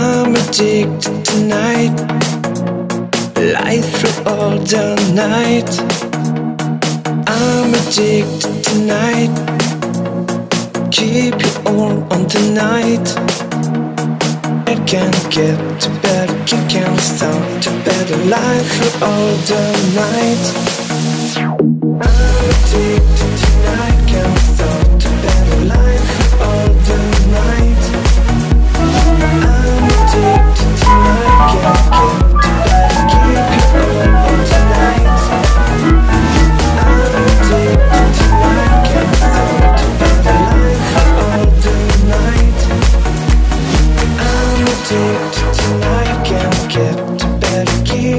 I'm addicted tonight. Light through all the night. I'm addicted tonight. Keep you all on tonight. I can't get to bed, can't stop to better life through all the night.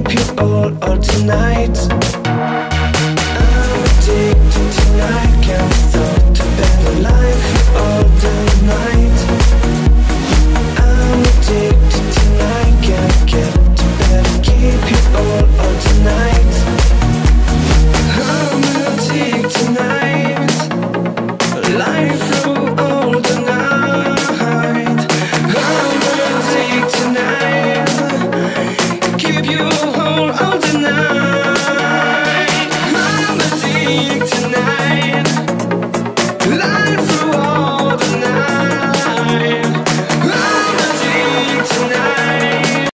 keep you all, all tonight. I'm addicted tonight Can't stop to better life all tonight. I'm addicted tonight Can't get to better Keep you all, all tonight. I'm addicted tonight. Life